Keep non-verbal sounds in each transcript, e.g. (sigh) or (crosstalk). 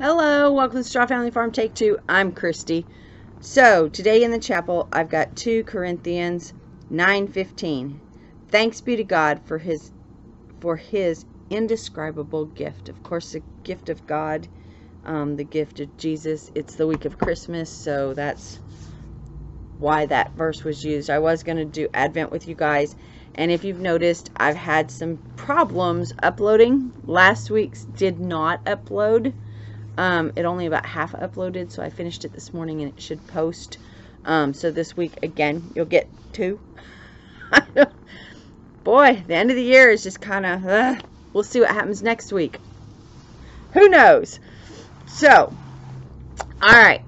Hello, welcome to Straw Family Farm Take Two. I'm Christy. So today in the chapel, I've got 2 Corinthians 9:15. Thanks be to God for His for His indescribable gift. Of course, the gift of God, um, the gift of Jesus. It's the week of Christmas, so that's why that verse was used. I was going to do Advent with you guys, and if you've noticed, I've had some problems uploading. Last week's did not upload um, it only about half uploaded, so I finished it this morning and it should post. Um, so this week, again, you'll get two. (laughs) Boy, the end of the year is just kind of, we'll see what happens next week. Who knows? So, alright.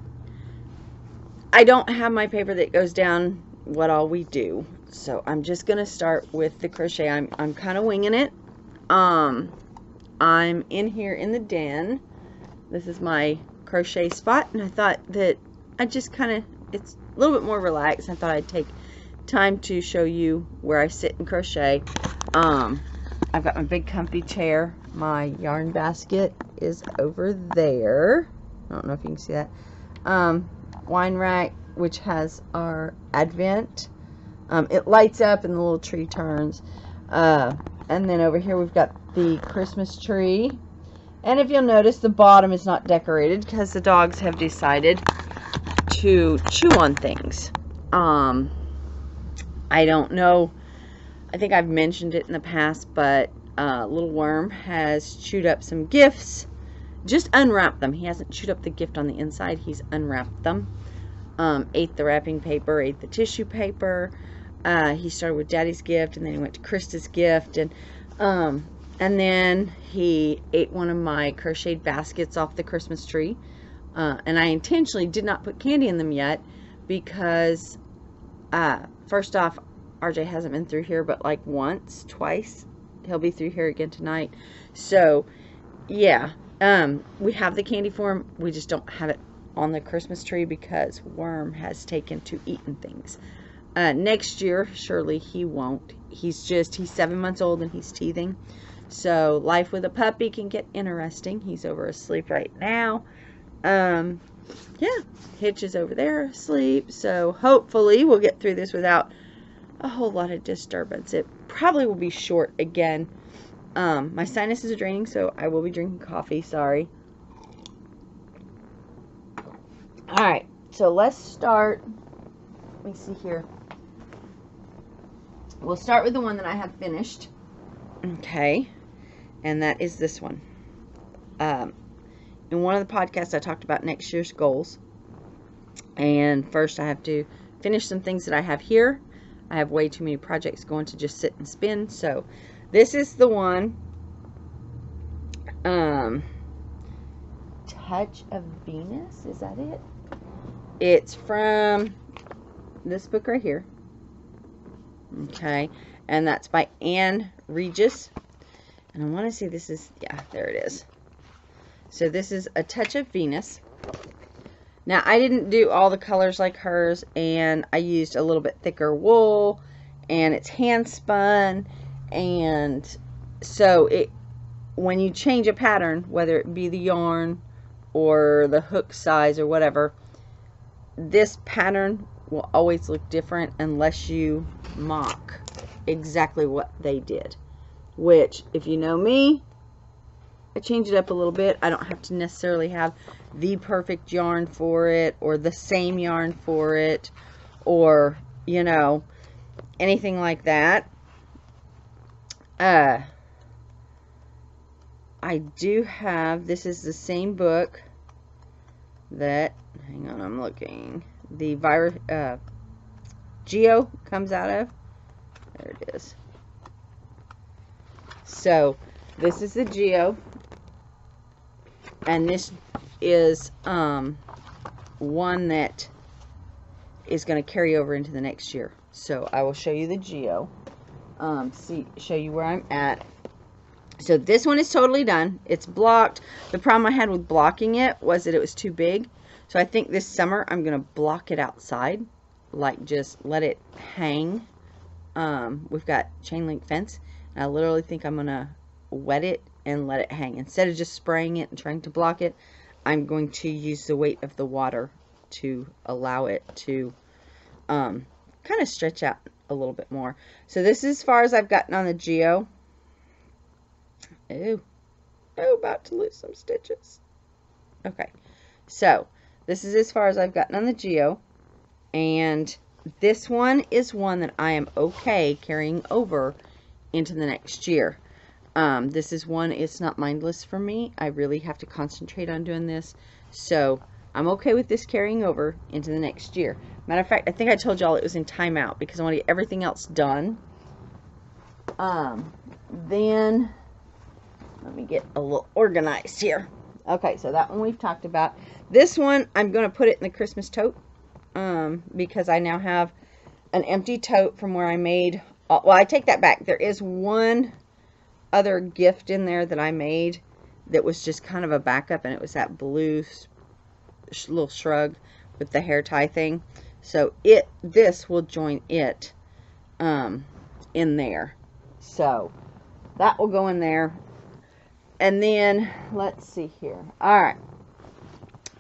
I don't have my paper that goes down what all we do. So I'm just going to start with the crochet. I'm, I'm kind of winging it. Um, I'm in here in the den this is my crochet spot and I thought that I just kind of it's a little bit more relaxed. I thought I'd take time to show you where I sit and crochet. Um, I've got my big comfy chair. My yarn basket is over there. I don't know if you can see that. Um, wine rack which has our advent. Um, it lights up and the little tree turns. Uh, and then over here we've got the Christmas tree and if you'll notice, the bottom is not decorated because the dogs have decided to chew on things. Um, I don't know. I think I've mentioned it in the past, but uh, Little Worm has chewed up some gifts. Just unwrapped them. He hasn't chewed up the gift on the inside. He's unwrapped them. Um, ate the wrapping paper, ate the tissue paper. Uh, he started with Daddy's gift, and then he went to Krista's gift, and um, and then he ate one of my crocheted baskets off the Christmas tree. Uh, and I intentionally did not put candy in them yet because, uh, first off, RJ hasn't been through here but like once, twice. He'll be through here again tonight. So, yeah, um, we have the candy for him. We just don't have it on the Christmas tree because Worm has taken to eating things. Uh, next year, surely he won't. He's just, he's seven months old and he's teething. So life with a puppy can get interesting. He's over asleep right now. Um, yeah, Hitch is over there asleep. So hopefully we'll get through this without a whole lot of disturbance. It probably will be short again. Um, my sinuses are draining, so I will be drinking coffee. Sorry. Alright, so let's start. Let me see here. We'll start with the one that I have finished. Okay and that is this one. Um, in one of the podcasts, I talked about next year's goals. And first, I have to finish some things that I have here. I have way too many projects going to just sit and spin. So, this is the one. Um, Touch of Venus. Is that it? It's from this book right here. Okay. And that's by Anne Regis. And I want to say this is, yeah, there it is. So this is A Touch of Venus. Now, I didn't do all the colors like hers, and I used a little bit thicker wool, and it's hand spun, and so it, when you change a pattern, whether it be the yarn or the hook size or whatever, this pattern will always look different unless you mock exactly what they did which if you know me I change it up a little bit. I don't have to necessarily have the perfect yarn for it or the same yarn for it or you know anything like that. Uh I do have this is the same book that hang on I'm looking the virus uh Geo comes out of. There it is so this is the Geo. And this is um, one that is going to carry over into the next year. So I will show you the Geo. Um, see, show you where I'm at. So this one is totally done. It's blocked. The problem I had with blocking it was that it was too big. So I think this summer I'm going to block it outside. Like just let it hang. Um, we've got chain link fence. I literally think I'm going to wet it and let it hang. Instead of just spraying it and trying to block it, I'm going to use the weight of the water to allow it to um, kind of stretch out a little bit more. So this is as far as I've gotten on the Geo. Ooh, oh, about to lose some stitches. Okay, so this is as far as I've gotten on the Geo. And this one is one that I am okay carrying over into the next year. Um, this is one, it's not mindless for me. I really have to concentrate on doing this. So I'm okay with this carrying over into the next year. Matter of fact, I think I told y'all it was in timeout because I want to get everything else done. Um, then, let me get a little organized here. Okay, so that one we've talked about. This one, I'm going to put it in the Christmas tote um, because I now have an empty tote from where I made, uh, well, I take that back. There is one other gift in there that I made that was just kind of a backup, and it was that blue sh little shrug with the hair tie thing. So it, this will join it um, in there. So that will go in there. And then, let's see here. All right.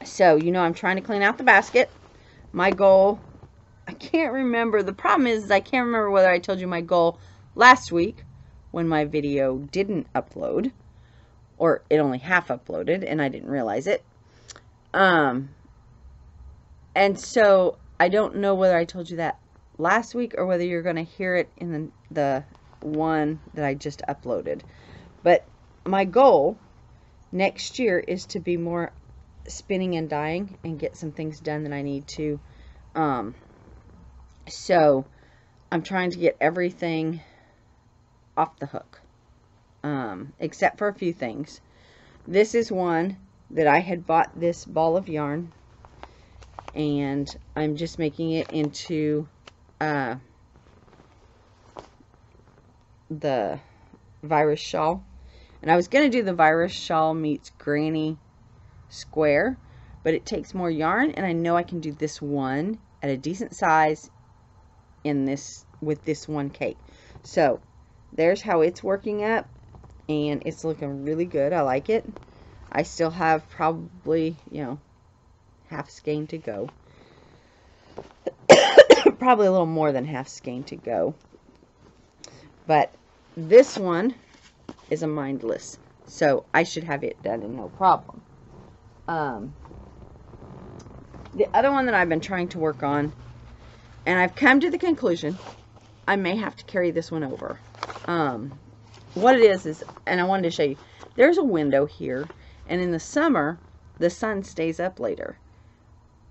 So, you know, I'm trying to clean out the basket. My goal, I can't remember. The problem is, is I can't remember whether I told you my goal last week when my video didn't upload. Or it only half uploaded and I didn't realize it. Um, and so I don't know whether I told you that last week or whether you're going to hear it in the, the one that I just uploaded. But my goal next year is to be more spinning and dyeing and get some things done that I need to. Um, so I'm trying to get everything off the hook, um, except for a few things. This is one that I had bought this ball of yarn and I'm just making it into uh, the virus shawl and I was going to do the virus shawl meets granny square, but it takes more yarn, and I know I can do this one at a decent size in this with this one cake. So there's how it's working up, and it's looking really good. I like it. I still have probably, you know, half skein to go. (coughs) probably a little more than half skein to go. But this one is a mindless. So I should have it done in no problem. Um, the other one that I've been trying to work on, and I've come to the conclusion, I may have to carry this one over. Um, what it is is, and I wanted to show you, there's a window here, and in the summer, the sun stays up later.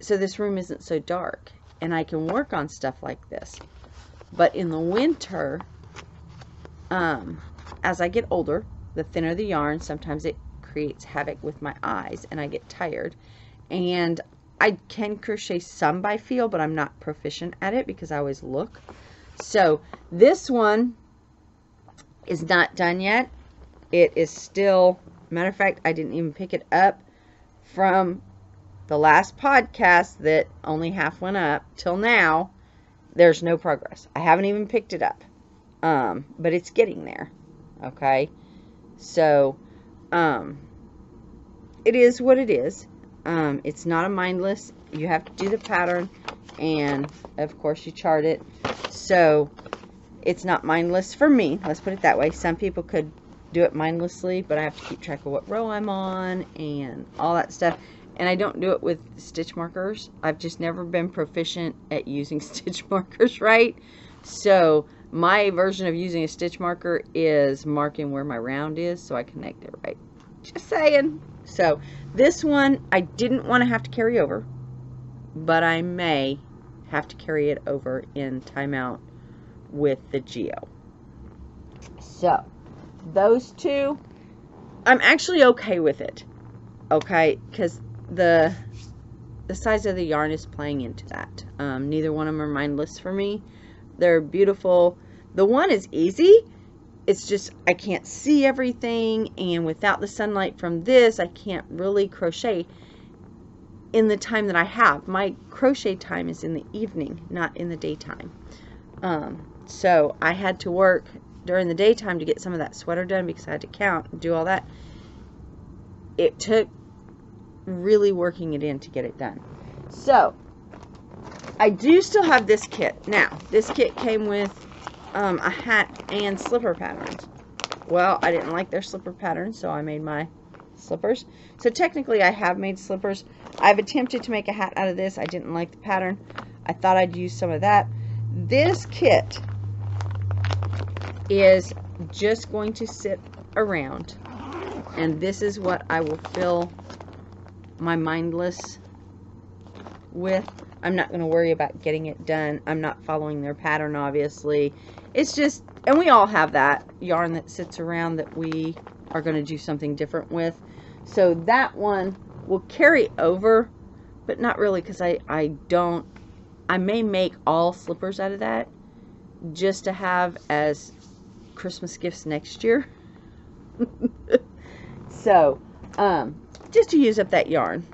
So this room isn't so dark, and I can work on stuff like this. But in the winter, um, as I get older, the thinner the yarn, sometimes it creates havoc with my eyes and I get tired. And I can crochet some by feel, but I'm not proficient at it because I always look. So this one is not done yet. It is still, matter of fact, I didn't even pick it up from the last podcast that only half went up till now. There's no progress. I haven't even picked it up. Um, but it's getting there okay so um it is what it is um it's not a mindless you have to do the pattern and of course you chart it. So it's not mindless for me let's put it that way. Some people could do it mindlessly but I have to keep track of what row I'm on and all that stuff. And I don't do it with stitch markers. I've just never been proficient at using (laughs) stitch markers right? So my version of using a stitch marker is marking where my round is so I connect it right. Just saying. So this one I didn't want to have to carry over, but I may have to carry it over in timeout with the Geo. So those two, I'm actually okay with it. Okay, because the the size of the yarn is playing into that. Um, neither one of them are mindless for me. They're beautiful. The one is easy. It's just I can't see everything and without the sunlight from this I can't really crochet in the time that I have. My crochet time is in the evening, not in the daytime. Um, so I had to work during the daytime to get some of that sweater done because I had to count and do all that. It took really working it in to get it done. So, I do still have this kit. Now, this kit came with um, a hat and slipper patterns. Well, I didn't like their slipper pattern, so I made my slippers. So technically, I have made slippers. I've attempted to make a hat out of this. I didn't like the pattern. I thought I'd use some of that. This kit is just going to sit around. And this is what I will fill my mindless with. I'm not going to worry about getting it done. I'm not following their pattern, obviously. It's just, and we all have that yarn that sits around that we are going to do something different with. So that one will carry over, but not really because I, I don't, I may make all slippers out of that just to have as Christmas gifts next year. (laughs) so, um, just to use up that yarn.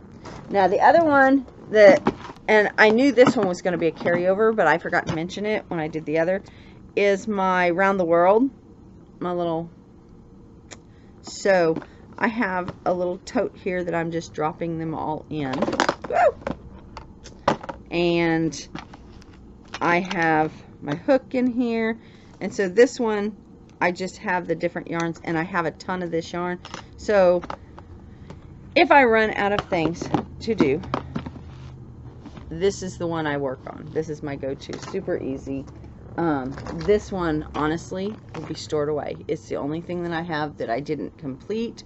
Now, the other one that, and I knew this one was going to be a carryover, but I forgot to mention it when I did the other, is my Round the World, my little, so I have a little tote here that I'm just dropping them all in. And I have my hook in here. And so this one, I just have the different yarns and I have a ton of this yarn. So if I run out of things to do, this is the one I work on. This is my go-to. Super easy. Um, this one, honestly, will be stored away. It's the only thing that I have that I didn't complete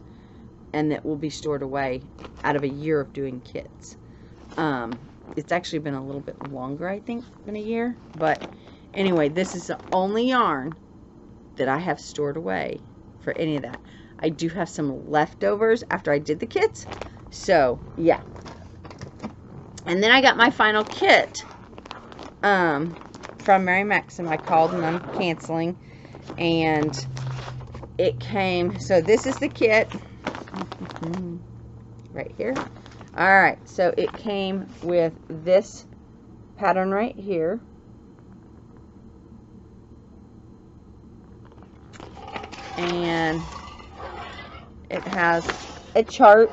and that will be stored away out of a year of doing kits. Um, it's actually been a little bit longer, I think, than a year. But anyway, this is the only yarn that I have stored away for any of that. I do have some leftovers after I did the kits. So, yeah. And then I got my final kit um, from Mary Maxim. I called and I'm canceling. And it came, so this is the kit. (laughs) right here. Alright, so it came with this pattern right here. And it has a chart.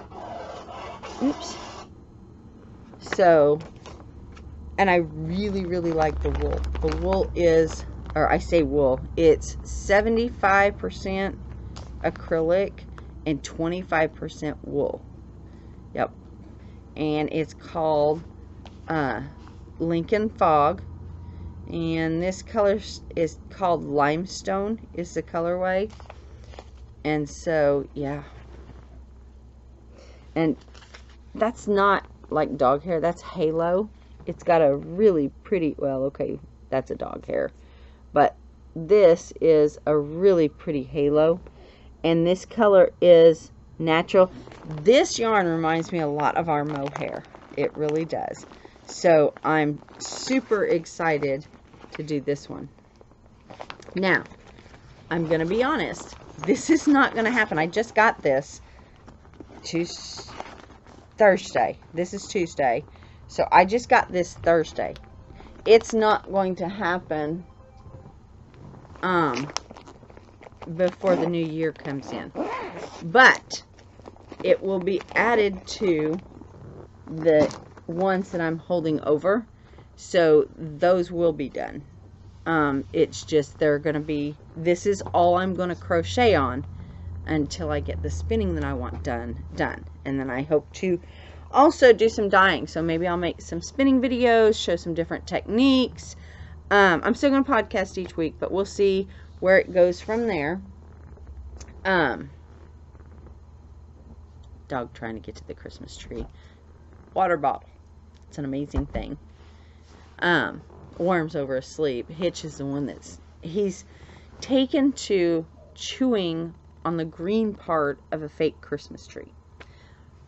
Oops. So, and I really, really like the wool. The wool is, or I say wool, it's 75% acrylic and 25% wool. Yep. And it's called uh, Lincoln Fog. And this color is called Limestone is the colorway. And so, yeah. And that's not like dog hair. That's halo. It's got a really pretty, well, okay, that's a dog hair. But this is a really pretty halo and this color is natural. This yarn reminds me a lot of our mohair. It really does. So I'm super excited to do this one. Now, I'm going to be honest. This is not going to happen. I just got this Tuesday, Thursday. This is Tuesday. So I just got this Thursday. It's not going to happen um, before the new year comes in. But it will be added to the ones that I'm holding over. So those will be done. Um, it's just they're going to be, this is all I'm going to crochet on until I get the spinning that I want done, done. And then I hope to also do some dyeing. So maybe I'll make some spinning videos, show some different techniques. Um, I'm still going to podcast each week, but we'll see where it goes from there. Um, dog trying to get to the Christmas tree. Water bottle. It's an amazing thing. Um, Worm's over asleep. Hitch is the one that's, he's taken to chewing on the green part of a fake Christmas tree.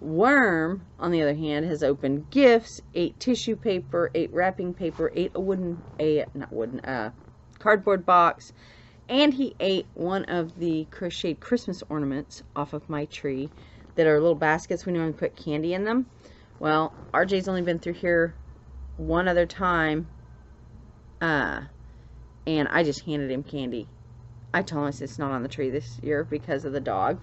Worm, on the other hand, has opened gifts, ate tissue paper, ate wrapping paper, ate a wooden, a, not wooden, uh, cardboard box, and he ate one of the crocheted Christmas ornaments off of my tree that are little baskets we normally put candy in them. Well, RJ's only been through here one other time, uh, and I just handed him candy. I told him it's not on the tree this year because of the dog.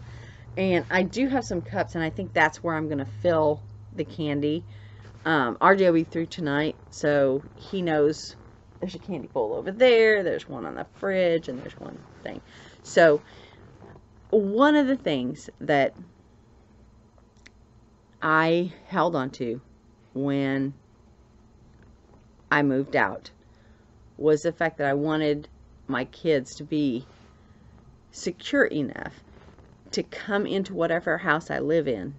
And I do have some cups, and I think that's where I'm going to fill the candy. Um, RJ will be through tonight, so he knows there's a candy bowl over there, there's one on the fridge, and there's one thing. So, one of the things that I held on to when I moved out was the fact that I wanted my kids to be secure enough to come into whatever house I live in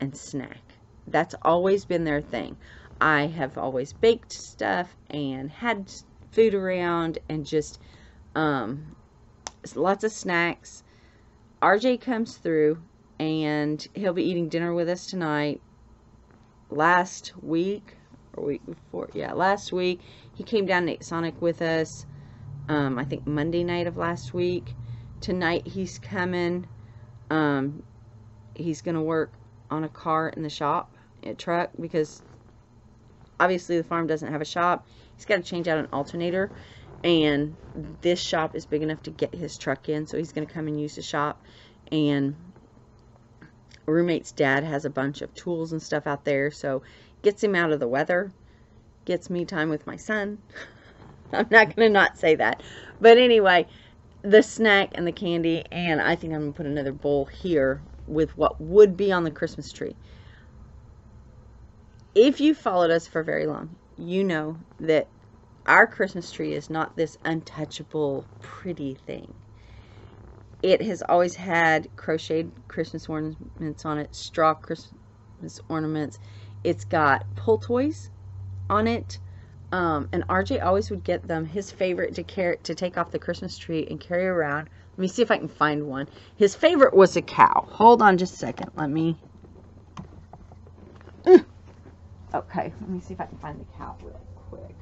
and snack. That's always been their thing. I have always baked stuff and had food around and just um, lots of snacks. RJ comes through and he'll be eating dinner with us tonight. Last week, or week before, yeah, last week, he came down to Sonic with us, um, I think Monday night of last week. Tonight he's coming. Um, he's going to work on a car in the shop, a truck, because obviously the farm doesn't have a shop. He's got to change out an alternator, and this shop is big enough to get his truck in, so he's going to come and use the shop. And roommate's dad has a bunch of tools and stuff out there, so gets him out of the weather, gets me time with my son. (laughs) I'm not going to not say that. But anyway, the snack and the candy, and I think I'm going to put another bowl here with what would be on the Christmas tree. If you followed us for very long, you know that our Christmas tree is not this untouchable, pretty thing. It has always had crocheted Christmas ornaments on it, straw Christmas ornaments. It's got pull toys on it. Um, and RJ always would get them his favorite to carry to take off the Christmas tree and carry around. Let me see if I can find one. His favorite was a cow. Hold on just a second. Let me. Okay, let me see if I can find the cow real quick.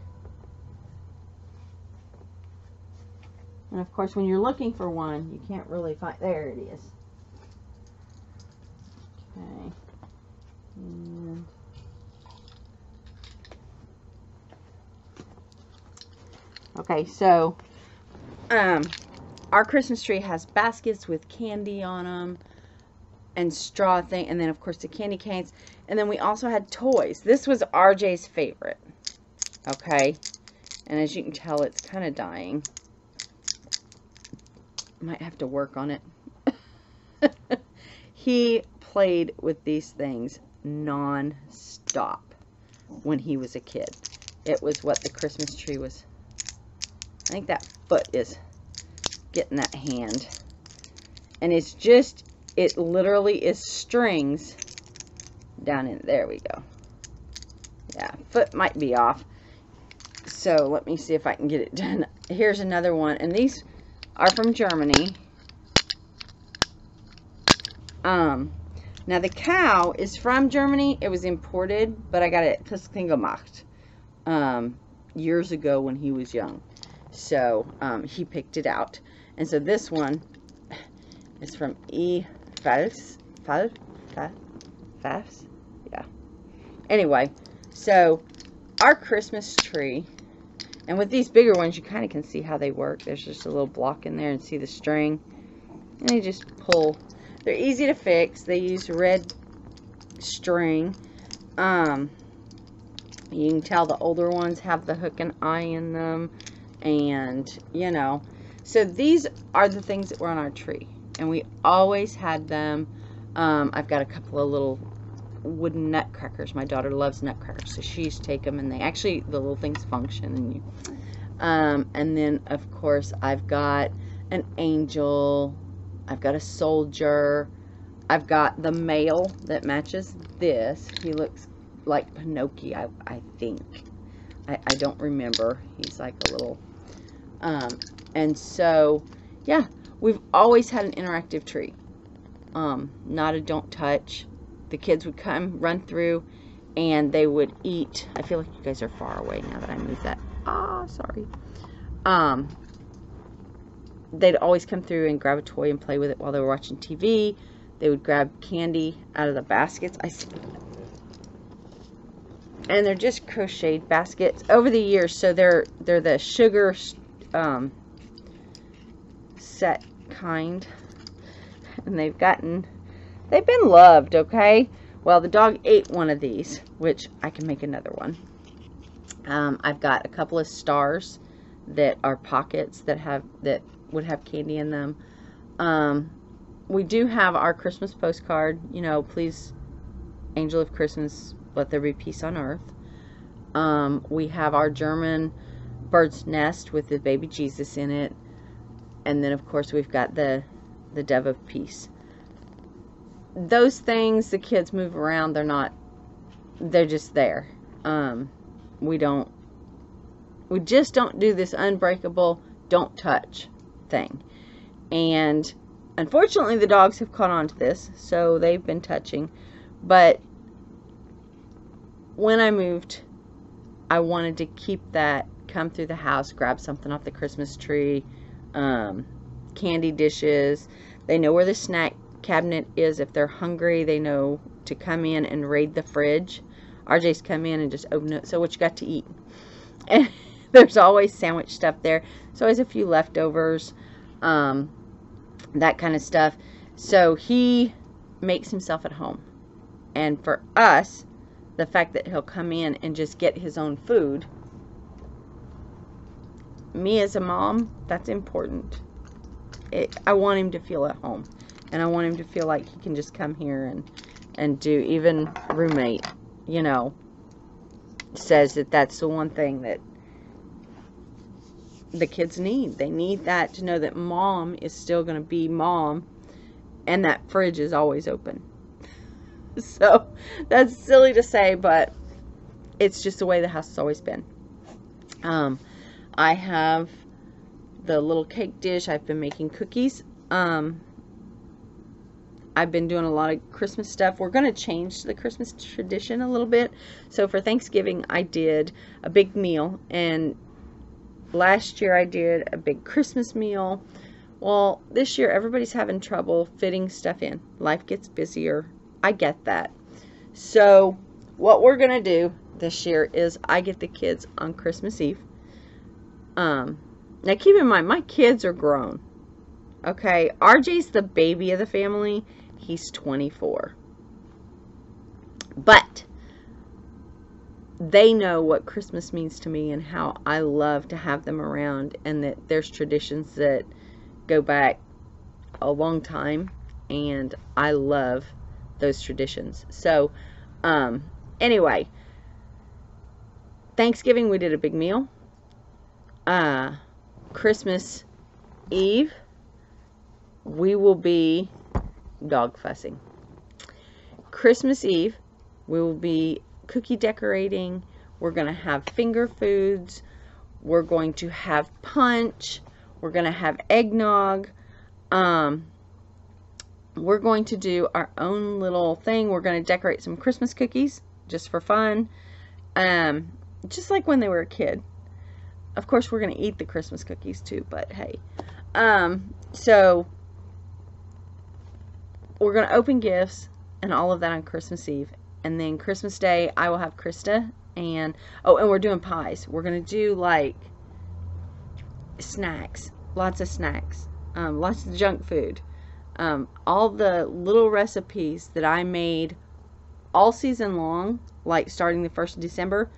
And of course, when you're looking for one, you can't really find. There it is. Okay. And Okay, so um, our Christmas tree has baskets with candy on them and straw thing, and then of course the candy canes, and then we also had toys. This was RJ's favorite. Okay, and as you can tell, it's kind of dying. Might have to work on it. (laughs) he played with these things non-stop when he was a kid. It was what the Christmas tree was I think that foot is getting that hand. And it's just, it literally is strings down in, there we go. Yeah, foot might be off. So let me see if I can get it done. Here's another one. And these are from Germany. Um, now the cow is from Germany. It was imported, but I got it gemacht um, years ago when he was young. So um, he picked it out. And so this one is from E. Fals. Fal? Fals? Yeah. Anyway, so our Christmas tree, and with these bigger ones, you kind of can see how they work. There's just a little block in there and see the string. And they just pull. They're easy to fix. They use red string. Um, you can tell the older ones have the hook and eye in them and you know so these are the things that were on our tree and we always had them. Um, I've got a couple of little wooden nutcrackers. My daughter loves nutcrackers so she's take them and they actually the little things function and you um, and then of course I've got an angel I've got a soldier I've got the male that matches this. He looks like Pinocchio I, I think. I, I don't remember. He's like a little um, and so, yeah, we've always had an interactive tree. Um, not a don't touch. The kids would come, run through, and they would eat. I feel like you guys are far away now that I moved that. Ah, sorry. Um, they'd always come through and grab a toy and play with it while they were watching TV. They would grab candy out of the baskets. I see. and they're just crocheted baskets over the years. So they're they're the sugar um, set kind. And they've gotten, they've been loved, okay? Well, the dog ate one of these, which I can make another one. Um, I've got a couple of stars that are pockets that have that would have candy in them. Um, we do have our Christmas postcard. You know, please, Angel of Christmas, let there be peace on earth. Um, we have our German bird's nest with the baby Jesus in it. And then, of course, we've got the, the dove of peace. Those things, the kids move around. They're not, they're just there. Um, we don't, we just don't do this unbreakable, don't touch thing. And unfortunately, the dogs have caught on to this, so they've been touching. But when I moved, I wanted to keep that come through the house, grab something off the Christmas tree, um, candy dishes. They know where the snack cabinet is. If they're hungry, they know to come in and raid the fridge. RJ's come in and just open it. So what you got to eat? And (laughs) there's always sandwich stuff there. There's always a few leftovers, um, that kind of stuff. So he makes himself at home. And for us, the fact that he'll come in and just get his own food me as a mom, that's important. It, I want him to feel at home. And I want him to feel like he can just come here and, and do, even roommate, you know, says that that's the one thing that the kids need. They need that to know that mom is still going to be mom and that fridge is always open. (laughs) so that's silly to say, but it's just the way the house has always been. Um, I have the little cake dish. I've been making cookies. Um, I've been doing a lot of Christmas stuff. We're going to change the Christmas tradition a little bit. So for Thanksgiving, I did a big meal. And last year, I did a big Christmas meal. Well, this year, everybody's having trouble fitting stuff in. Life gets busier. I get that. So what we're going to do this year is I get the kids on Christmas Eve. Um, now keep in mind, my kids are grown. Okay, RJ's the baby of the family. He's 24. But they know what Christmas means to me and how I love to have them around and that there's traditions that go back a long time and I love those traditions. So, um, anyway, Thanksgiving we did a big meal uh, Christmas Eve, we will be dog fussing. Christmas Eve, we will be cookie decorating. We're going to have finger foods. We're going to have punch. We're going to have eggnog. Um, we're going to do our own little thing. We're going to decorate some Christmas cookies just for fun. Um, just like when they were a kid of course we're going to eat the Christmas cookies too, but hey. Um, so we're going to open gifts and all of that on Christmas Eve. And then Christmas Day, I will have Krista and, oh, and we're doing pies. We're going to do like snacks, lots of snacks, um, lots of junk food. Um, all the little recipes that I made all season long, like starting the 1st of December,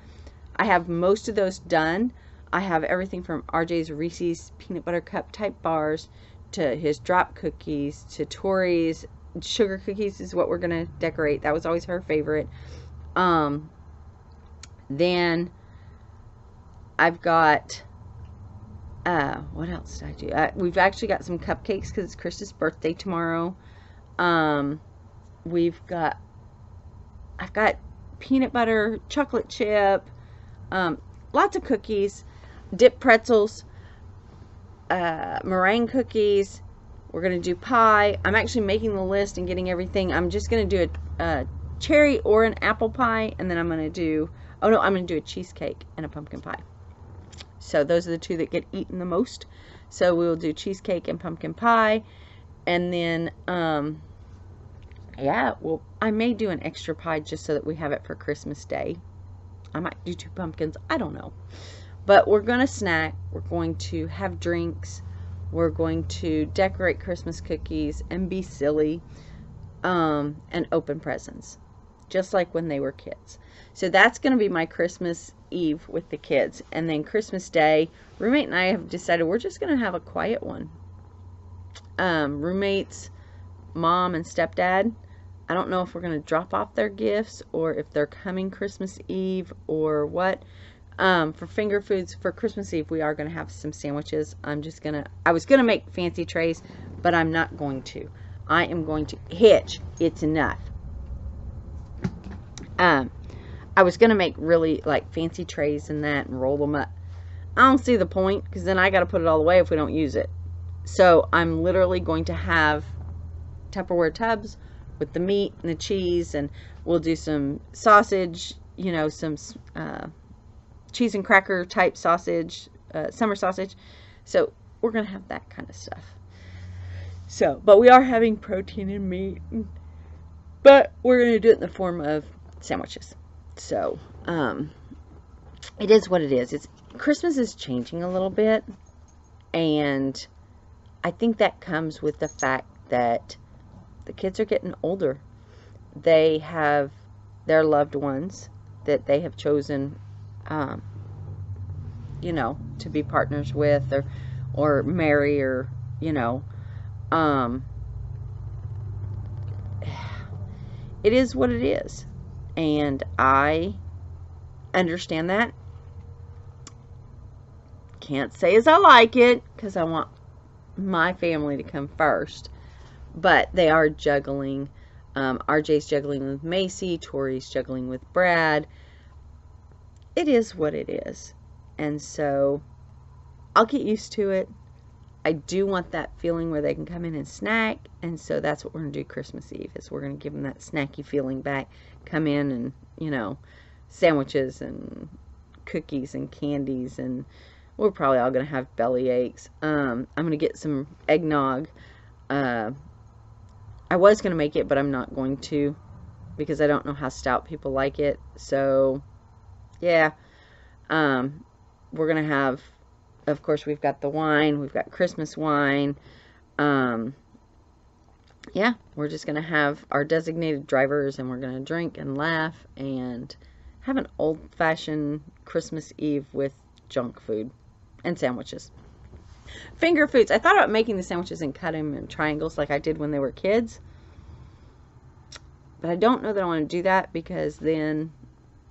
I have most of those done. I have everything from RJ's Reese's peanut butter cup type bars to his drop cookies to Tori's sugar cookies is what we're going to decorate. That was always her favorite. Um, then I've got, uh, what else did I do? Uh, we've actually got some cupcakes because it's Krista's birthday tomorrow. Um, we've got, I've got peanut butter, chocolate chip, um, lots of cookies dip pretzels, uh, meringue cookies. We're going to do pie. I'm actually making the list and getting everything. I'm just going to do a, a cherry or an apple pie, and then I'm going to do, oh no, I'm going to do a cheesecake and a pumpkin pie. So those are the two that get eaten the most. So we will do cheesecake and pumpkin pie. And then, um, yeah, well, I may do an extra pie just so that we have it for Christmas Day. I might do two pumpkins. I don't know. But we're going to snack. We're going to have drinks. We're going to decorate Christmas cookies and be silly um, and open presents. just like when they were kids. So that's going to be my Christmas Eve with the kids. And then Christmas Day, roommate and I have decided we're just going to have a quiet one. Um, roommates, mom and stepdad, I don't know if we're going to drop off their gifts or if they're coming Christmas Eve or what. Um, for finger foods for Christmas Eve, we are going to have some sandwiches. I'm just going to, I was going to make fancy trays, but I'm not going to. I am going to hitch. It's enough. Um, I was going to make really like fancy trays and that and roll them up. I don't see the point because then I got to put it all away if we don't use it. So I'm literally going to have Tupperware tubs with the meat and the cheese and we'll do some sausage, you know, some uh, cheese and cracker type sausage, uh, summer sausage. So we're going to have that kind of stuff. So, but we are having protein and meat. But we're going to do it in the form of sandwiches. So, um, it is what it is. It's Christmas is changing a little bit. And I think that comes with the fact that the kids are getting older. They have their loved ones that they have chosen, um, you know, to be partners with or, or marry or, you know, um, (sighs) it is what it is. And I understand that. Can't say as I like it because I want my family to come first. But they are juggling. Um, RJ's juggling with Macy. Tori's juggling with Brad. It is what it is. And so I'll get used to it. I do want that feeling where they can come in and snack. And so that's what we're going to do Christmas Eve is we're going to give them that snacky feeling back. Come in and, you know, sandwiches and cookies and candies and we're probably all going to have belly aches. Um, I'm going to get some eggnog. Uh, I was going to make it, but I'm not going to because I don't know how stout people like it. So, yeah. Um, we're going to have of course, we've got the wine. We've got Christmas wine. Um, yeah, we're just going to have our designated drivers and we're going to drink and laugh and have an old-fashioned Christmas Eve with junk food and sandwiches. Finger foods. I thought about making the sandwiches and cutting them in triangles like I did when they were kids. But I don't know that I want to do that because then,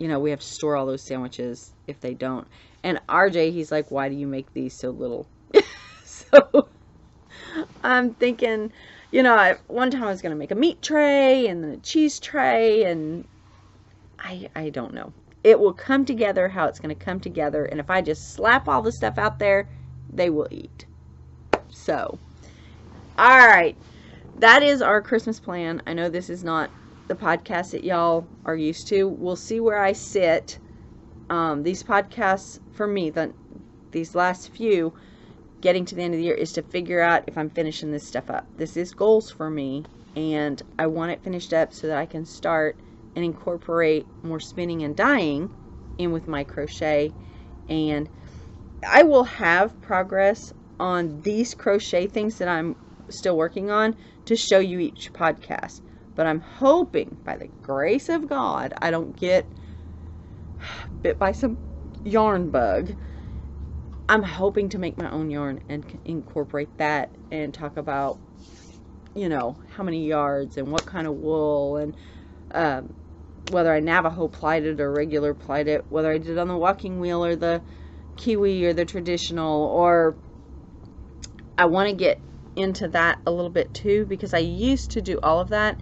you know, we have to store all those sandwiches if they don't. And RJ, he's like, why do you make these so little? (laughs) so I'm thinking, you know, I, one time I was going to make a meat tray and then a cheese tray and I, I don't know. It will come together how it's going to come together. And if I just slap all the stuff out there, they will eat. So, all right. That is our Christmas plan. I know this is not the podcast that y'all are used to. We'll see where I sit. Um, these podcasts for me, the, these last few, getting to the end of the year, is to figure out if I'm finishing this stuff up. This is goals for me, and I want it finished up so that I can start and incorporate more spinning and dyeing in with my crochet. And I will have progress on these crochet things that I'm still working on to show you each podcast. But I'm hoping, by the grace of God, I don't get bit by some yarn bug. I'm hoping to make my own yarn and incorporate that and talk about, you know, how many yards and what kind of wool and um, whether I Navajo plied it or regular plied it, whether I did on the walking wheel or the kiwi or the traditional, or I want to get into that a little bit too because I used to do all of that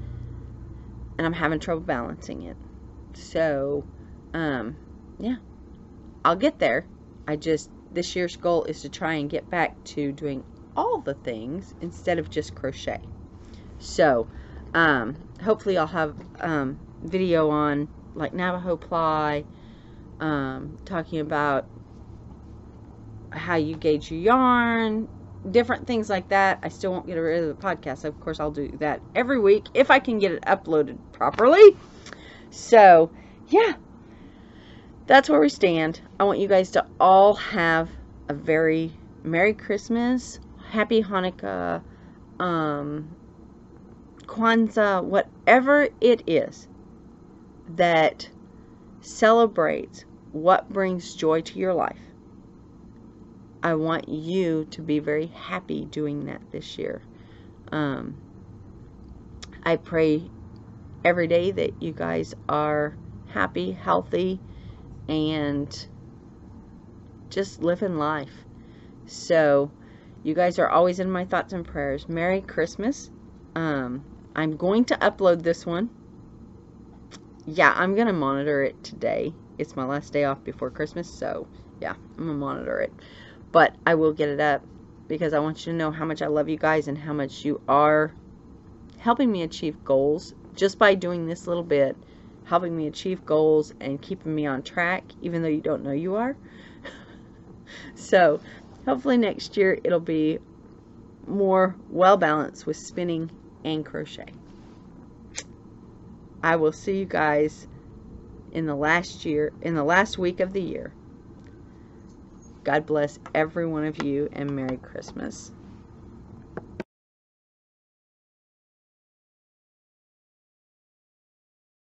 and I'm having trouble balancing it. So, um, yeah, I'll get there. I just, this year's goal is to try and get back to doing all the things instead of just crochet. So, um, hopefully I'll have um, video on like Navajo ply, um, talking about how you gauge your yarn, different things like that. I still won't get rid of the podcast. Of course, I'll do that every week if I can get it uploaded properly. So, yeah, that's where we stand. I want you guys to all have a very Merry Christmas, Happy Hanukkah, um, Kwanzaa, whatever it is. that celebrates what brings joy to your life. I want you to be very happy doing that this year. Um, I pray every day that you guys are happy, healthy, and just living life. So, you guys are always in my thoughts and prayers. Merry Christmas. Um, I'm going to upload this one. Yeah, I'm going to monitor it today. It's my last day off before Christmas, so yeah, I'm going to monitor it. But I will get it up because I want you to know how much I love you guys and how much you are helping me achieve goals just by doing this little bit, helping me achieve goals and keeping me on track, even though you don't know you are. (laughs) so, hopefully next year it'll be more well balanced with spinning and crochet. I will see you guys in the last year, in the last week of the year. God bless every one of you and Merry Christmas.